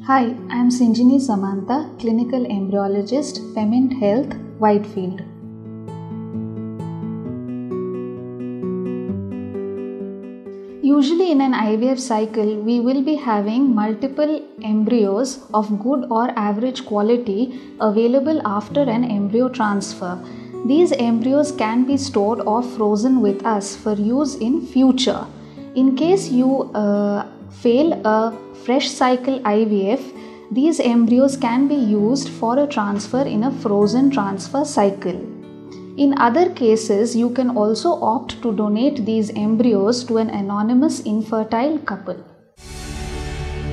Hi, I am Sinjini Samanta, clinical embryologist, Femint Health, Whitefield. Usually, in an IVF cycle, we will be having multiple embryos of good or average quality available after an embryo transfer. These embryos can be stored or frozen with us for use in future. In case you uh, fail a fresh cycle IVF, these embryos can be used for a transfer in a frozen transfer cycle. In other cases, you can also opt to donate these embryos to an anonymous infertile couple.